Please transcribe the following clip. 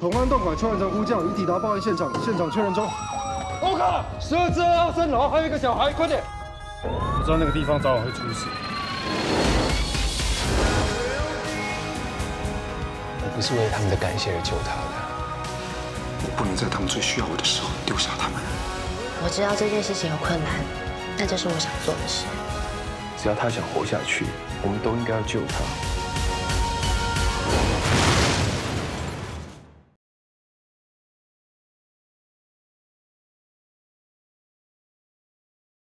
同安洞馆邱完成呼叫已抵达报案现场，现场确认中。我靠，十二只二三楼还有一个小孩，快点！我知道那个地方早晚会出事。我不是为了他们的感谢而救他的，我不能在他们最需要我的时候丢下他们。我知道这件事情有困难，但这是我想做的事。只要他想活下去，我们都应该要救他。